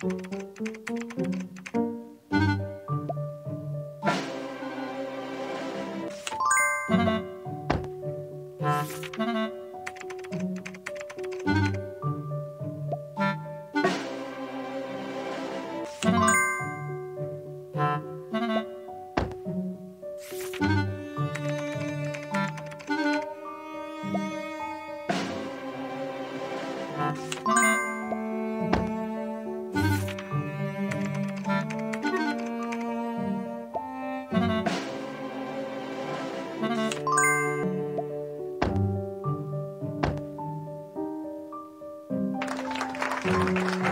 Bye. Thank you.